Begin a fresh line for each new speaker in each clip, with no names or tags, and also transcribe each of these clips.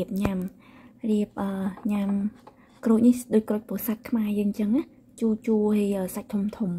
នេះរៀបញ៉ាំរៀបអឺញ៉ាំក្រូចនេះដូចក្រូចពោធិ៍សាត់ខ្មែរយើងអញ្ចឹងណាជូរជូរហើយសាច់ធំធំ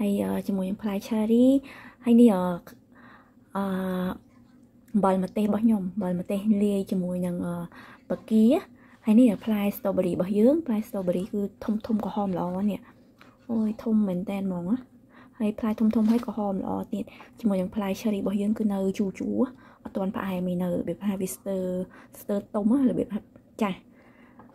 ហើយជាមួយនឹងផ្លែ cherry ហើយនេះអឺអំបិលម្ទេសរបស់ខ្ញុំអំបិលម្ទេសលាយជាមួយនឹងបកាហើយនេះផ្លែ strawberry របស់យើងផ្លែ strawberry គឺធំធំក្រហមល្អនេះអូយធំមែនតើហ្មងណាហើយផ្លែធំធំហើយក្រហមល្អទៀតជាមួយនឹងផ្លែ cherry របស់យើងគឺនៅជូរជូរ អត់ទាន់ផ្អែមឯនៅរបៀបថាវាស្ទើស្ទើទុំរបៀបចាស់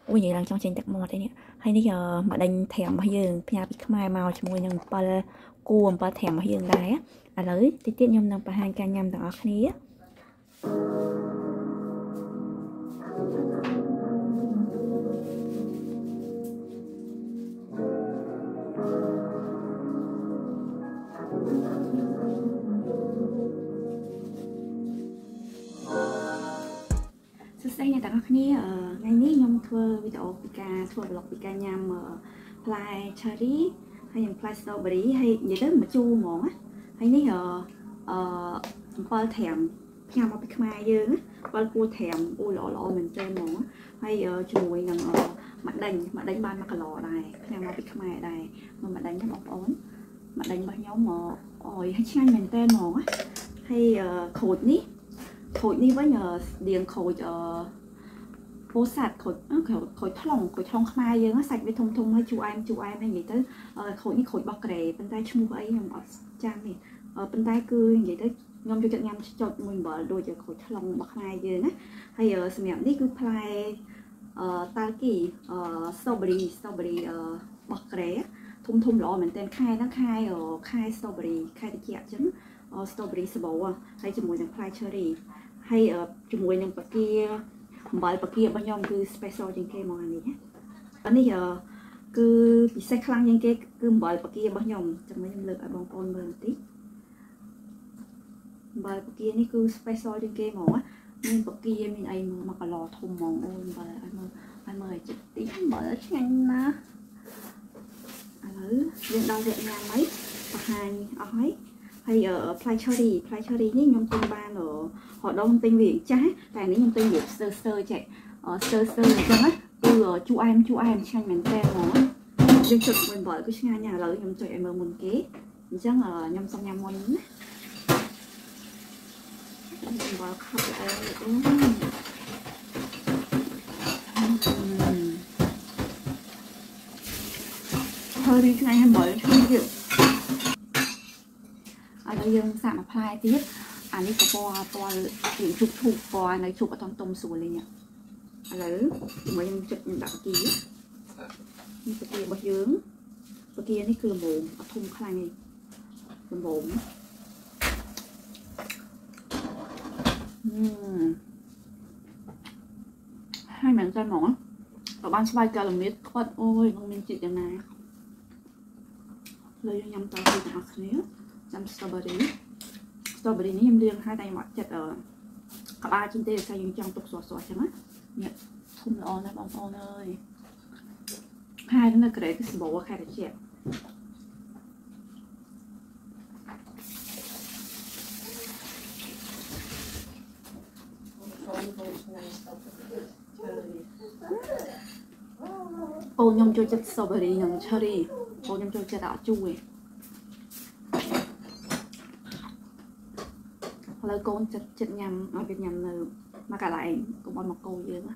អូយនិយាយឡើងចង់ចេញទឹកមាត់ឯនេះហើយនេះមកដេញត្រាំរបស់យើងផ្ញើពីខ្មែរមកជាមួយនឹង7គូ7ត្រាំរបស់យើងដែរឥឡូវតិចទៀតខ្ញុំនឹងបង្ហាញការញ៉ាំទាំងអស់គ្នាស្ដី អ្នកទាំងអស់គ្នាថ្ងៃនេះខ្ញុំធ្វើវីដេអូពីការធ្វើ vlog ពីការញ៉ាំផ្លែ cherry ហើយនិងផ្លែ strawberry ហើយនិយាយទៅមកជូរហ្មងណាហើយនេះអឺអំពិលត្រាំផ្ញើមកពីខ្មែរយើងអំពិលគួរត្រាំអូល្អល្អមែនទែនហ្មងហើយជាមួយនឹងមកដេញមកដេញបាន1គីឡូដែរផ្ញើមកពីខ្មែរដែរមកមកដេញបងប្អូនមកដេញរបស់ខ្ញុំមកអយហើយឆ្ងាញ់មែនទែនហ្មងហើយក្រូចនេះក្រូចនេះវិញស្តៀងក្រូចអឺ ពោធិ៍សាត់ក្រូចក្រូចថ្លុងក្រូចថ្លុងខ្មែរយើងសាច់វាធំធំហើយជូរអែមជូរអែមហើយនិយាយទៅក្រូចនេះក្រូចបោះក្រេប៉ុន្តែឈ្មោះអីខ្ញុំអត់ចាំទេប៉ុន្តែគឺនិយាយទៅខ្ញុំចូលចិត្តញ៉ាំចុចមួយអំបិលដូចជាក្រូចថ្លុងរបស់ខ្មែរយើងណាហើយសម្រាប់នេះគឺផ្លែអឺតាល់គីអឺ strawberry strawberry អឺបោះក្រេធំធំល្អមែនទែនខែហ្នឹងខែខែ strawberry ខែតិចអញ្ចឹង strawberry សបោហើយជាមួយនឹងផ្លែ cherry ហើយជាមួយនឹងបាគា អំបិលបាគារបស់ខ្ញុំគឺ special ជាងគេមកអានេះអានេះគឺពិសេសខ្លាំងជាងគេគឺអំបិលបាគារបស់ខ្ញុំចាំខ្ញុំលើកឲ្យបងប្អូនមើលបន្តិចអំបិលបាគានេះគឺ special ជាងគេមកមានបាគាមានអីមកកឡធំហ្មងអូយអំបិលឲ្យមើលឲ្យមើលឲ្យចិត្តតិចអំបិលឆ្ងាញ់ណាស់ឥឡូវយើងដល់វគ្គញ៉ាំហើយបង្ហាញអស់ហើយ ហើយផ្លែ cherry ផ្លែ cherry នេះខ្ញុំទិញបានរដងទិញវាចាស់តែនេះខ្ញុំទិញវាស្ទើស្ទើចេះស្ទើស្ទើអញ្ចឹងណាគឺជូរអែមជូរអែមឆ្ងាញ់មែនតើហ្មងយើងចុចមួយបើគឺឆ្ងាញ់ណាស់ឥឡូវខ្ញុំចុចឲ្យមើលមុនគេអញ្ចឹងខ្ញុំសុំញ៉ាំមុនណាខ្ញុំបើខាប់ល្អអូហើយឆ្ងាញ់ហើយមើលឆ្ងាញ់ទៀត ហើយយើងសាកមួយផ្លែទៀតអានេះក៏ពណ៌ពណ៌រៀងជុកឈូកពណ៌នៅជុកអត់តុំស្រួលលេងឥឡូវជាមួយខ្ញុំចិត្តខ្ញុំដាក់បកានេះបការបស់យើងបកានេះគឺល្មមអត់ធំខ្លាំងទេល្មមអឺហើយមែនតើហ្មងបើបានស្វាយកាឡូមៀតខ្វិតអូយនឹងមានជាតិយ៉ាងណាលើយើងញ៉ាំតើពីទាំងអស់គ្នា ចាំ strawberry strawberry នេះខ្ញុំលាងហើយតែខ្ញុំអត់ចិត្តក្បាលជាងទេតែយើងចង់ទុកស្រស់ស្រស់ចឹងណានេះធំល្អណាស់បងប្អូនអើយខែនៅក្រេគឺសម្បូរខែត្រជាក់អូខ្ញុំចូលចិត្ត strawberry និង cherry អូខ្ញុំចូលចិត្តអត់ជូរទេ ឥឡូវកូនចិត្តចិត្តញ៉ាំឲ្យវាញ៉ាំនៅមកកន្លែងកុំអត់មកកូនយើងណា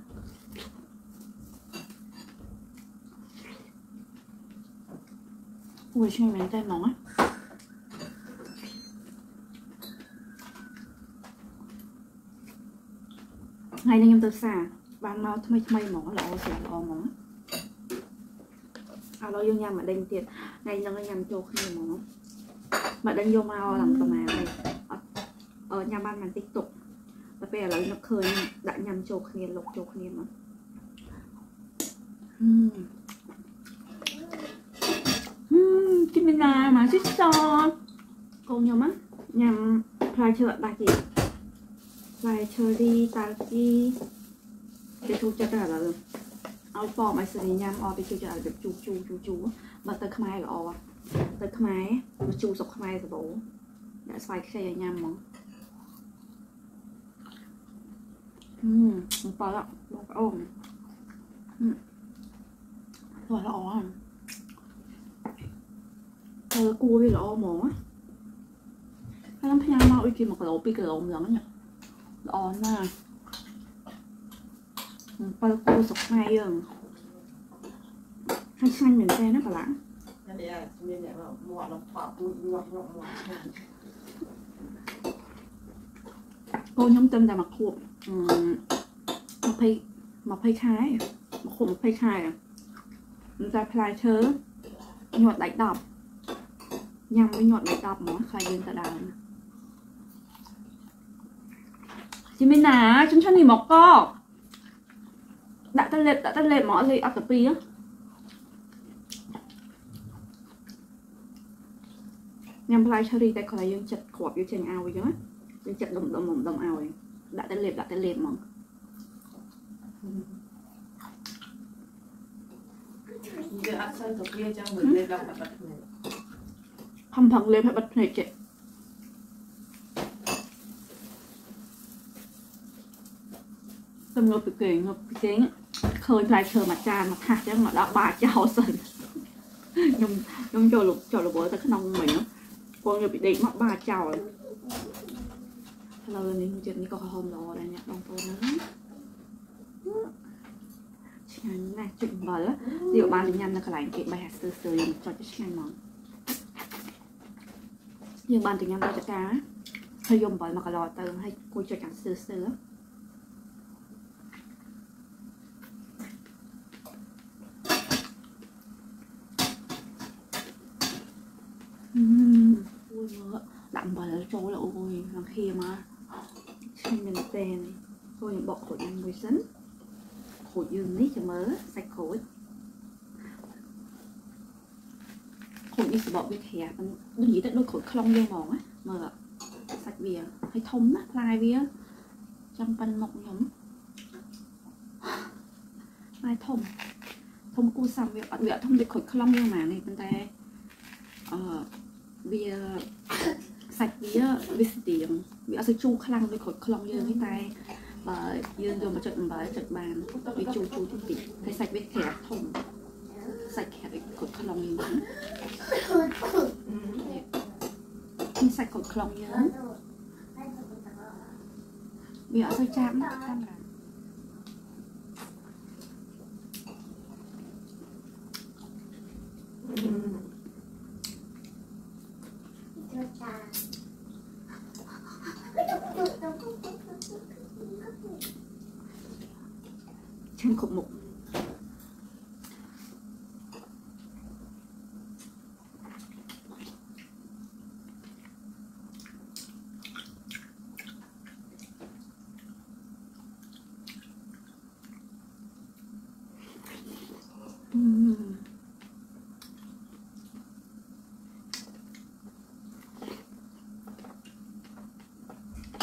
អូយឆ្ងាញ់មែនតើហ្មងណាថ្ងៃនេះខ្ញុំទៅផ្សារបានមកថ្មីថ្មីហ្មងល្អស្រាប់ល្អហ្មងឥឡូវយើងញ៉ាំម្ដេចទៀតថ្ងៃហ្នឹងញ៉ាំចូលគ្នាហ្មងម្ដេចយកមកឡើងប្រមាណហើយ ញ៉ាំបានបន្តិចទុកតែពេលឥឡូវនឹកឃើញដាក់ញ៉ាំចូលគ្នាលុកចូលគ្នាមកហឹមហឹមគិមណាមកស៊ីសកូនខ្ញុំញ៉ាំផ្លែឈើអត់ដាច់ទេផ្លែឈើរីតាល់គីគេចូលចិត្តតែឥឡូវឲ្យប៉មឲ្យសេរីញ៉ាំអត់ទៅជួយចិត្តឲ្យជូជូជូជូបើទៅខ្មែរល្អទៅខ្មែរមកជូសុកខ្មែរសបោដាក់ស្វាយខ្ចីឲ្យញ៉ាំហ្មង อืมปลาละลงไปอ้อมอืมปลาละอ่อนปลาละกูvới là ôm á cái lắm nhau mau đi kia một lỗ pi cái lỗ lắm nhỉ ổn nèปลากูสุกในยังให้ช่างเหมือนแกนะปลาละ
นั่นเองมีเนี่ยแบบหมวดเราปรับดูหมวดหมวดหมวด
cô nhóm tâm là mặc hộp um, mặc pay mặc pay khai mặc hộp mặc pay khai à người ta play thơ nhọt đánh đọc nhằm với nhọt đánh đọc mà khai lên ta đàn chị mình nà chúng cho này mọc co đã ta lệ đã ta lệ mỏ gì ạc pi á nhằm play thơ đi tại còn là dương chật khọp vô trên ao chứ á យើងចិត្តដុំដុំដុំដុំឲ្យ ដាក់ទៅលេបដាក់ទៅលេបហ្មង
វាអត់សូវទៅវាចឹងមិនទេដល់បាត់គ្នា
ខំផឹកលេបឲ្យបិទភ្នែកចេះទៅងើបពីគេងើបពីគេឃើញផ្លែឈើមួយចានមកថាសចឹងមកដល់បាចោលសិនខ្ញុំខ្ញុំចូលលុបចូលលបទៅក្នុងមិញពងយកពីដេកមកបាចោល lâu នេះចិត្តនេះក៏ហមល្អដែរអ្នកបងប្អូនណាឆ្ងាញ់ណាស់ជិះអំបិលទីបានញ៉ាំនៅកន្លែងគេបេះស្ទើស្ទើយើងចុចឆ្ងាញ់ហ្មងយើងបានទៅញ៉ាំដល់ចកាហើយយកអំបិលមកកន្លទៅហើយគួយចុចខាងស្ទើស្ទើអឺអូយមើលដាក់អំបិលចូលអូយលង្ហៀមកឆ្ងាញ់មែនតើចូលខ្ញុំបក ក្រូចញ៉ាំមួយសិនក្រូចយើងនេះចាំមើលសាច់ក្រូចក្រូចនេះសបកវាក្រាបដូចនិយាយទៅដូចក្រូចខ្លងយើងហ្មងណាមើលសាច់វាហើយធំណា ស់ផ្លែវាចាំប៉ិនមុខខ្ញុំផ្លែធំធំគូសាំវាអត់វាអត់ធំដូចក្រូចខ្លងយើងហ្មងនេះប៉ុន្តែអឺវាសាច់វាវាស្ទៀងវាអត់សូវជូរខ្លាំងដូចក្រូចខ្លងយើងទេតែបើយើងយកមកចុចអំបិលចុចបានវាជូរជូរតិចតិចហើយសាច់វាក្រាបធំសាច់ក្រាបដូចក្រូចខ្លងយើងហ្នឹងនេះសាច់ក្រូចខ្លងយើងវាអត់សូវចាប់ណាស់កាមេរ៉ា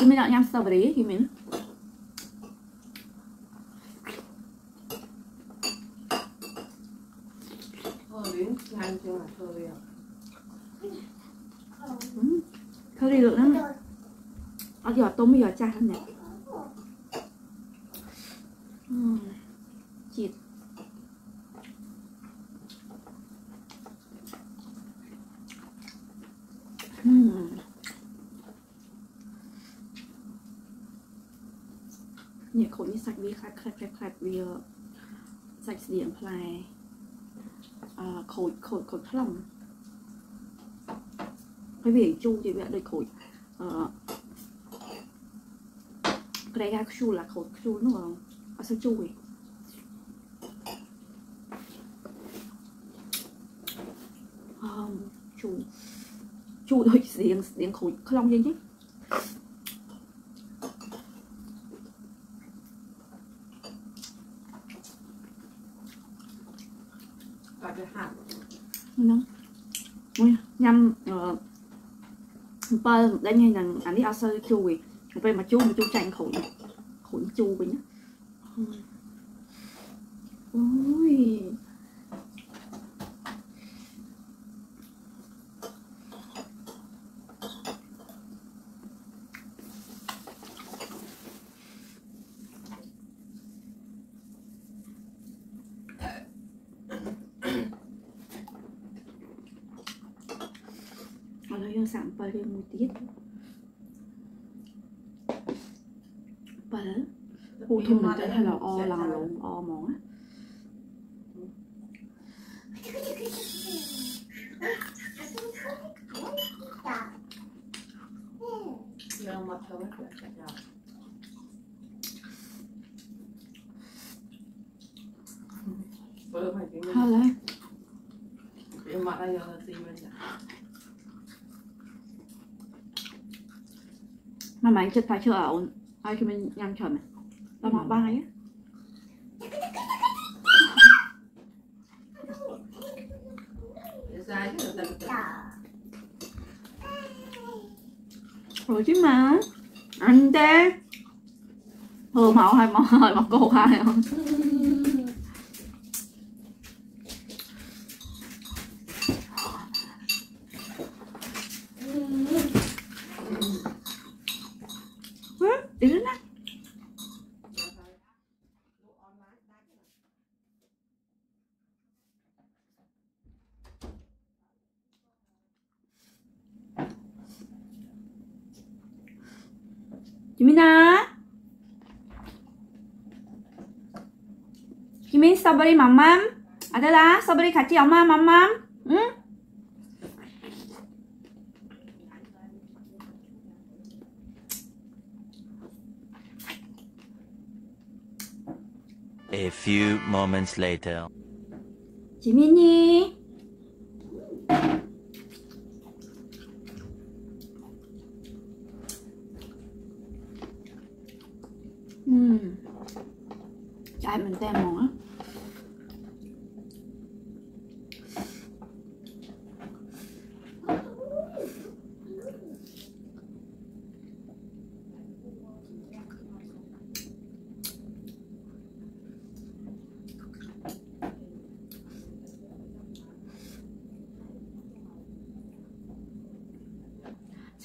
Kim Min nhâm strawberry, Kim Min.
thôi đến làm cho là thôi à
curry được lắm ở giò tôm với giò cha không nhiệt khổ như sạch vi khát khát khát khát vì ờ, sạch điểm play អឺខូចខូចខូចខ្លងហើយវាជូរទៀតវាអត់ដូចខូចអឺក្រែកាខ្ជូលអាខូចខ្ជូលនោះអត់សូវជូរទេអឺជូរជូរដូចស្តៀងស្តៀងខូចខ្លងយ៉ាងចឹ Ui, nhâm ờ bơ đây như là anh đi ao sơ chui bây mà chu mà chu chanh khủi khủi chu vậy nhá ui សាក់7រៀ ងមួយទៀត7ពូធំមែនតើហើយល្អឡើងលងល្អហ្មងណា
giờ mặt thôi mất rồi chặt rồi bữa mày cái
ហើយឡើយ
cái mặt đây giờ tìm mình
ម៉ាម៉ាចិត្តថាឈើឲ្យអូនឲ្យខ្ញុំញ៉ាំច្រើនដល់មកបាយ
để ra chứ là tình
rồi chứ mà anh thế hương hậu hay mà hơi mà cô hai không chị Min strawberry mamam adalah strawberry 같이 엄마 mamam 응?
A few moments later.
chị Minnie Ừm. Chạy mình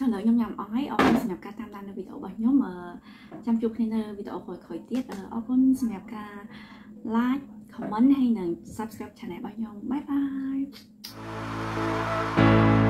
Tem món á Sao lời ខ្ញុំញ៉ាំអស់ហើយអរគុណសម្រាប់ការតាមដាននៅវីដេអូរបស់ខ្ញុំអឺចាំជួបគ្នានៅវីដេអូក្រោយៗទៀតអឺអរគុណសម្រាប់ការ like comment ហើយនិង subscribe channel របស់ខ្ញុំបាយបាយ